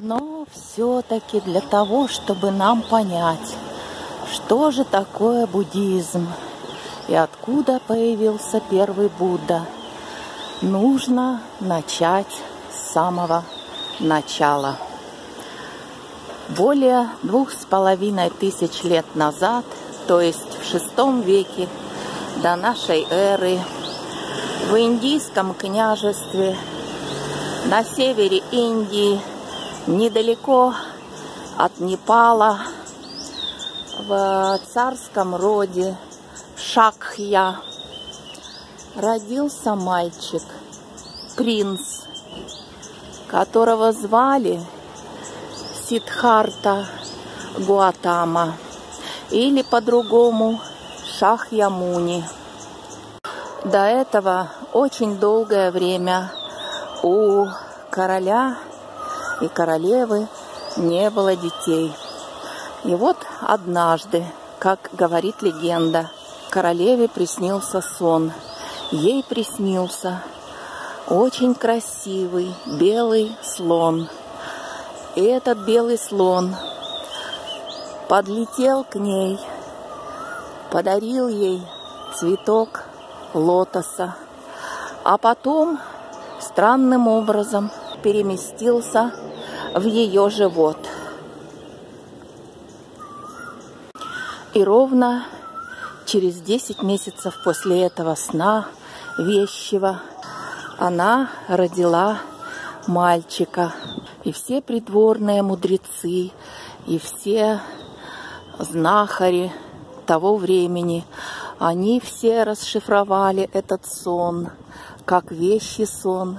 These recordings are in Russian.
Но все-таки для того, чтобы нам понять, что же такое буддизм и откуда появился первый Будда, нужно начать с самого начала. Более двух с половиной тысяч лет назад, то есть в шестом веке до нашей эры, в Индийском княжестве на севере Индии – недалеко от Непала, в царском роде Шакхья, родился мальчик, принц, которого звали Сидхарта Гуатама или по-другому Шахьямуни. До этого очень долгое время у короля и королевы не было детей. И вот однажды, как говорит легенда, королеве приснился сон. Ей приснился очень красивый белый слон. И этот белый слон подлетел к ней, подарил ей цветок лотоса, а потом странным образом переместился в ее живот. И ровно через 10 месяцев после этого сна вещего она родила мальчика. И все придворные мудрецы, и все знахари того времени, они все расшифровали этот сон, как вещий сон,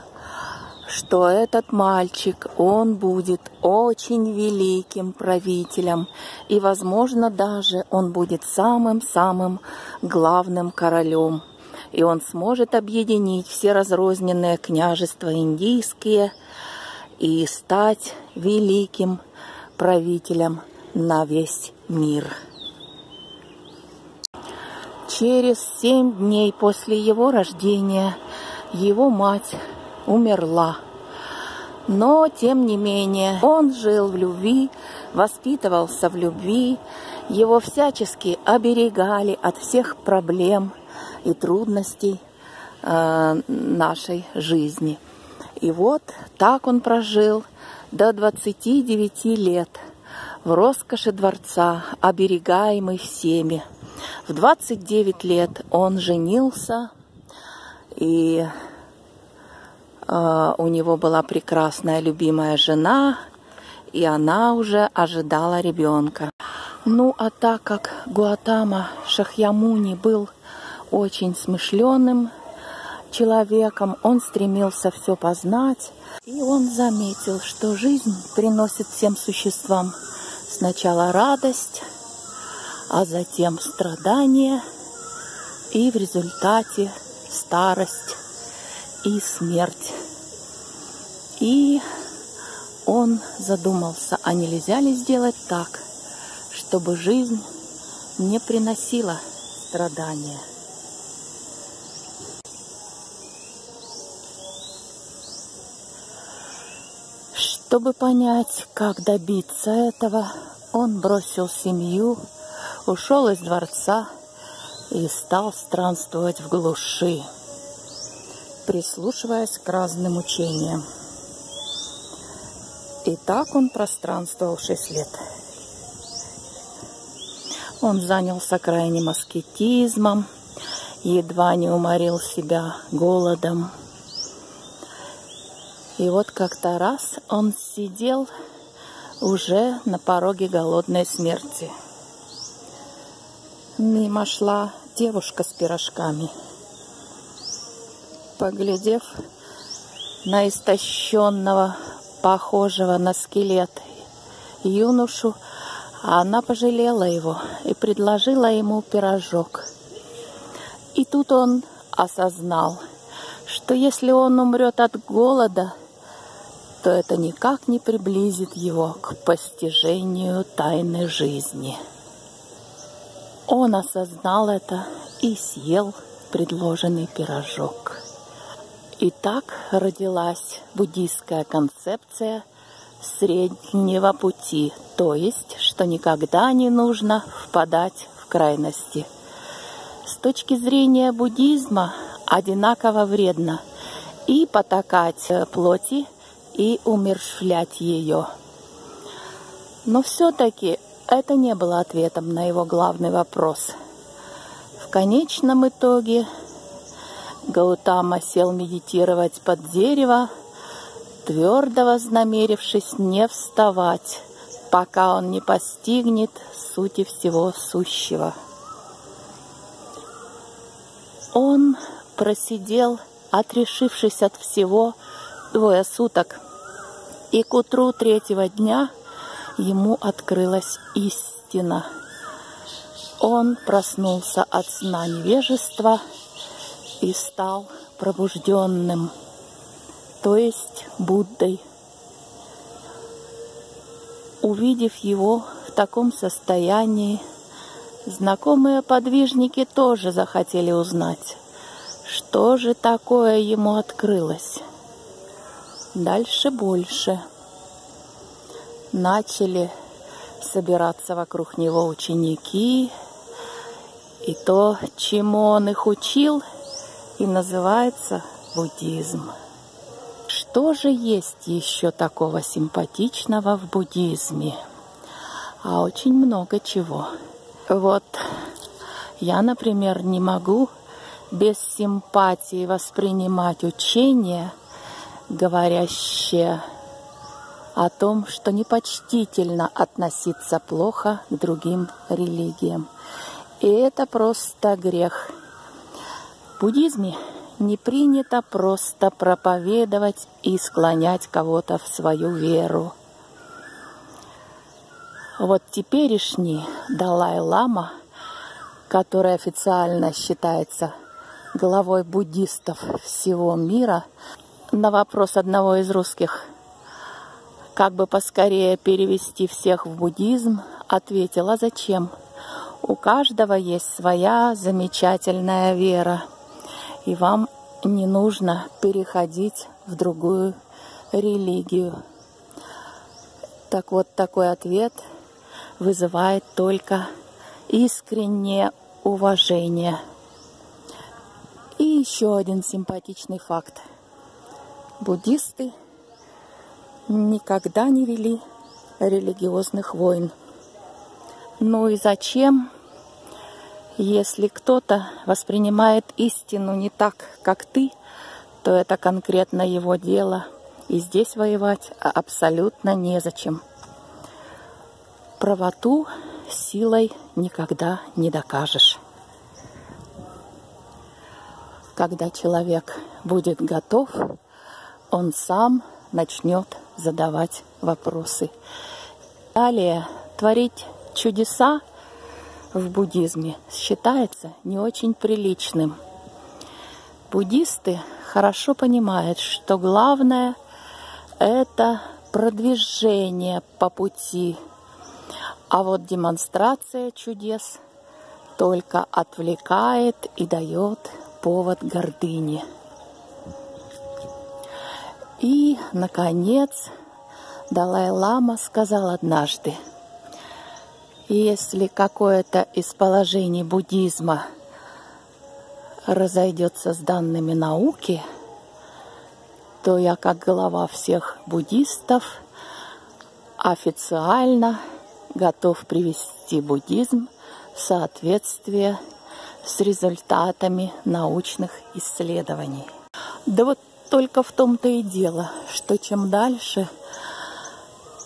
что этот мальчик, он будет очень великим правителем, и, возможно, даже он будет самым-самым главным королем. И он сможет объединить все разрозненные княжества индийские и стать великим правителем на весь мир. Через семь дней после его рождения его мать умерла. Но, тем не менее, он жил в любви, воспитывался в любви, его всячески оберегали от всех проблем и трудностей э, нашей жизни. И вот так он прожил до 29 лет в роскоши дворца, оберегаемый всеми. В 29 лет он женился и у него была прекрасная любимая жена, и она уже ожидала ребенка. Ну, а так как Гуатама Шахьямуни был очень смышленым человеком, он стремился все познать, и он заметил, что жизнь приносит всем существам сначала радость, а затем страдания, и в результате старость и смерть. И он задумался, а нельзя ли сделать так, чтобы жизнь не приносила страдания. Чтобы понять, как добиться этого, он бросил семью, ушел из дворца и стал странствовать в глуши, прислушиваясь к разным учениям. И так он пространствовал шесть лет. Он занялся крайним аскетизмом, едва не уморил себя голодом. И вот как-то раз он сидел уже на пороге голодной смерти. Мимо шла девушка с пирожками. Поглядев на истощенного похожего на скелет юношу, а она пожалела его и предложила ему пирожок. И тут он осознал, что если он умрет от голода, то это никак не приблизит его к постижению тайны жизни. Он осознал это и съел предложенный пирожок. И так родилась буддийская концепция среднего пути, то есть, что никогда не нужно впадать в крайности. С точки зрения буддизма одинаково вредно и потакать плоти, и умершвлять ее. Но все-таки это не было ответом на его главный вопрос. В конечном итоге Гаутама сел медитировать под дерево, твердо вознамерившись не вставать, пока он не постигнет сути всего сущего. Он просидел, отрешившись от всего, двое суток, и к утру третьего дня ему открылась истина. Он проснулся от сна невежества и стал пробужденным, то есть Буддой. Увидев его в таком состоянии, знакомые подвижники тоже захотели узнать, что же такое ему открылось. Дальше больше. Начали собираться вокруг него ученики, и то, чему он их учил, и называется буддизм. Что же есть еще такого симпатичного в буддизме? А очень много чего. Вот я, например, не могу без симпатии воспринимать учение, говорящее о том, что непочтительно относиться плохо к другим религиям. И это просто грех. Буддизме не принято просто проповедовать и склонять кого-то в свою веру. Вот теперешний Далай-лама, который официально считается главой буддистов всего мира, на вопрос одного из русских, как бы поскорее перевести всех в буддизм, ответил, а зачем? У каждого есть своя замечательная вера – и вам не нужно переходить в другую религию. Так вот, такой ответ вызывает только искреннее уважение. И еще один симпатичный факт. Буддисты никогда не вели религиозных войн. Ну и зачем? Если кто-то воспринимает истину не так, как ты, то это конкретно его дело. И здесь воевать абсолютно незачем. Правоту силой никогда не докажешь. Когда человек будет готов, он сам начнет задавать вопросы. Далее творить чудеса в буддизме считается не очень приличным. Буддисты хорошо понимают, что главное – это продвижение по пути, а вот демонстрация чудес только отвлекает и дает повод гордыне. И, наконец, Далай-лама сказал однажды – если какое-то из положений буддизма разойдется с данными науки, то я как глава всех буддистов официально готов привести буддизм в соответствие с результатами научных исследований. Да вот только в том-то и дело, что чем дальше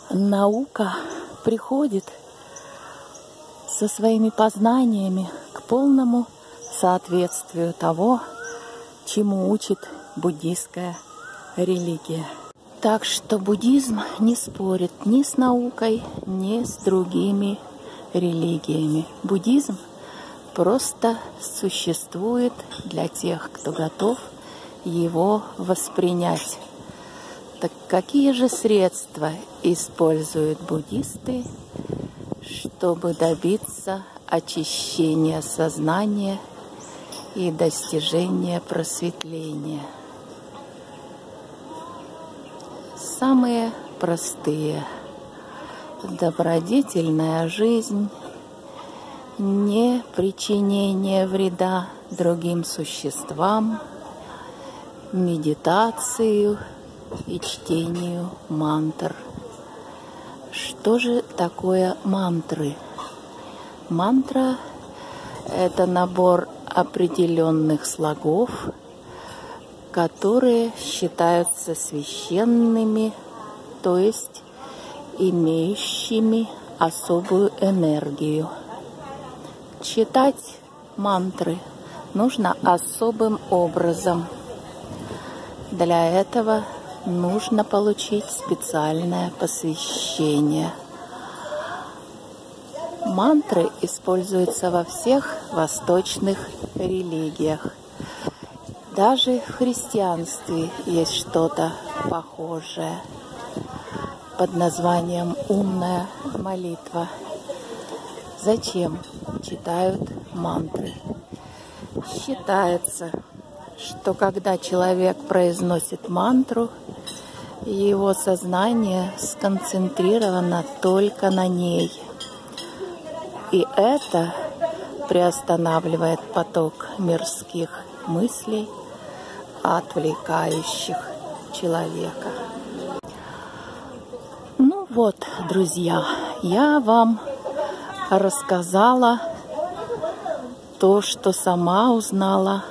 наука приходит – со своими познаниями к полному соответствию того, чему учит буддийская религия. Так что буддизм не спорит ни с наукой, ни с другими религиями. Буддизм просто существует для тех, кто готов его воспринять. Так какие же средства используют буддисты чтобы добиться очищения сознания и достижения просветления. Самые простые. Добродетельная жизнь, не причинение вреда другим существам, медитацию и чтению мантр. Что же такое мантры? Мантра – это набор определенных слогов, которые считаются священными, то есть имеющими особую энергию. Читать мантры нужно особым образом. Для этого нужно получить специальное посвящение. Мантры используются во всех восточных религиях. Даже в христианстве есть что-то похожее под названием «Умная молитва». Зачем читают мантры? Считается, что когда человек произносит мантру, его сознание сконцентрировано только на ней. И это приостанавливает поток мирских мыслей, отвлекающих человека. Ну вот, друзья, я вам рассказала то, что сама узнала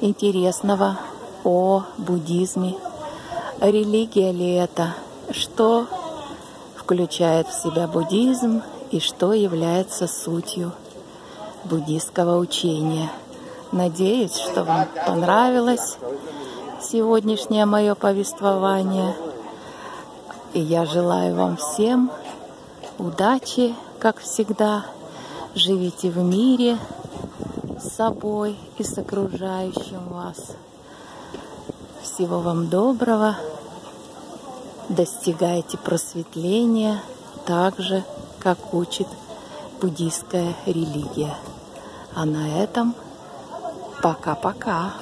интересного о буддизме. Религия ли это? Что включает в себя буддизм и что является сутью буддийского учения. Надеюсь, что вам понравилось сегодняшнее мое повествование. И я желаю вам всем удачи, как всегда. Живите в мире, собой и с окружающим вас. Всего вам доброго. Достигайте просветления так же, как учит буддийская религия. А на этом пока-пока.